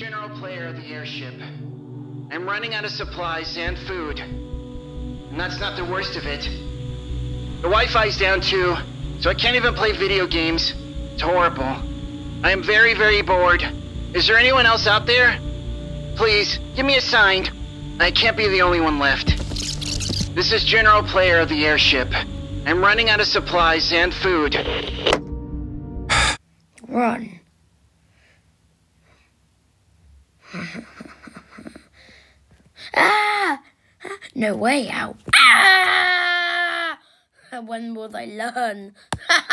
general player of the airship. I'm running out of supplies and food. And that's not the worst of it. The Wi-Fi's down too, so I can't even play video games. It's horrible. I am very, very bored. Is there anyone else out there? Please, give me a sign. I can't be the only one left. This is General Player of the airship. I'm running out of supplies and food. Run. Ah! No way out. Ah! When will they learn?